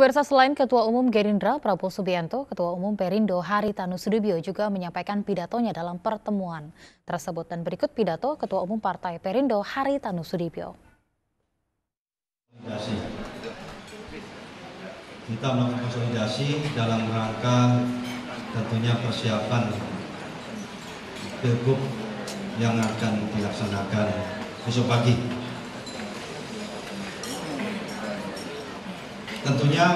Pemirsa selain Ketua Umum Gerindra Prabowo Subianto, Ketua Umum Perindo Haritanu Sudibyo juga menyampaikan pidatonya dalam pertemuan tersebut. Dan berikut pidato Ketua Umum Partai Perindo Haritanu Sudibyo. Kita melakukan konsolidasi dalam rangka tentunya persiapan pilgub yang akan dilaksanakan besok pagi. Tentunya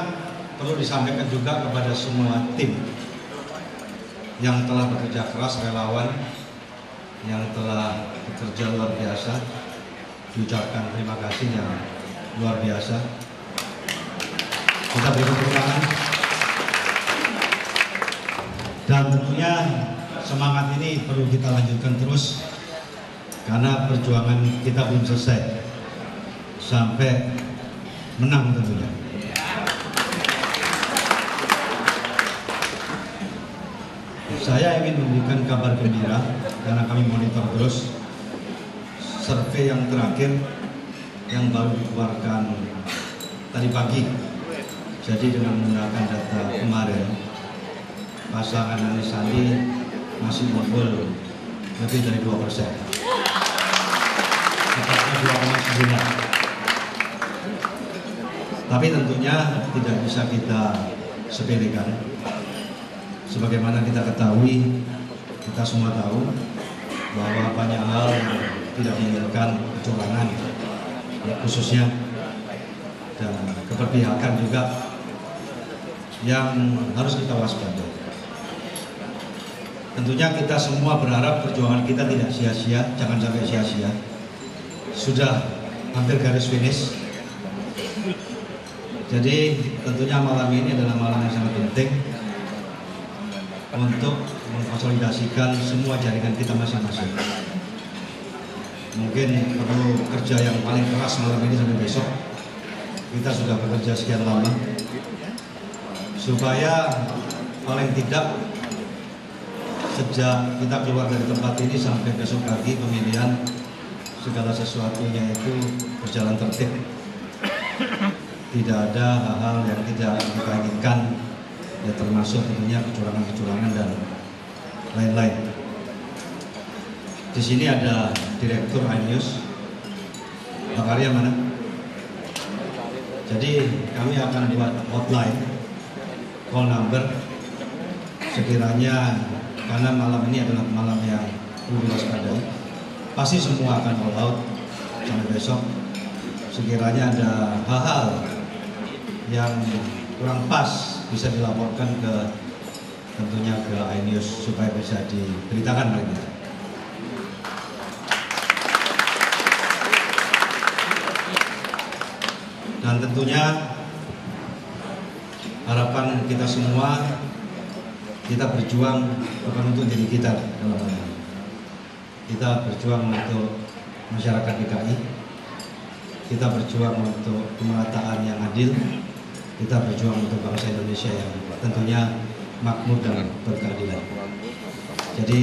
perlu disampaikan juga kepada semua tim yang telah bekerja keras, relawan yang telah bekerja luar biasa, diucapkan terima kasih yang luar biasa. Kita beri tepuk. Dan tentunya semangat ini perlu kita lanjutkan terus karena perjuangan kita belum selesai sampai menang tentunya. Saya ingin memberikan kabar gembira karena kami monitor terus survei yang terakhir yang baru dikeluarkan tadi pagi. Jadi dengan menggunakan data kemarin, pasangan Anies Sandi masih unggul lebih dari 2 persen. Tepatnya 2,9. Tapi tentunya tidak bisa kita sepelekan sebagaimana kita ketahui, kita semua tahu bahwa banyak hal yang tidak menginginkan kecurangan, ya, khususnya dan keberpihakan juga yang harus kita waspadai. Tentunya kita semua berharap perjuangan kita tidak sia-sia, jangan sampai sia-sia. Sudah hampir garis finish. Jadi tentunya malam ini adalah malam yang sangat penting untuk mengkonsolidasikan semua jaringan kita masing-masing. Mungkin perlu kerja yang paling keras malam ini sampai besok. Kita sudah bekerja sekian lama. Supaya paling tidak sejak kita keluar dari tempat ini sampai besok pagi pemilihan segala sesuatunya itu berjalan tertib. Tidak ada hal-hal yang tidak termasuk tentunya kecurangan-kecurangan dan lain-lain. Di sini ada Direktur iNews, Pak Arya mana? Jadi kami akan buat hotline, call number, sekiranya karena malam ini adalah malam yang perlu diwaspadai, pasti semua akan all out sampai besok. Sekiranya ada hal-hal yang kurang pas bisa dilaporkan ke tentunya ke iNews supaya bisa diberitakan lagi. Dan tentunya harapan kita semua kita berjuang bukan untuk diri kita dalam hal Kita berjuang untuk masyarakat DKI. Kita berjuang untuk pemerataan yang adil, kita berjuang untuk bangsa Indonesia yang tentunya makmur dan berkeadilan. Jadi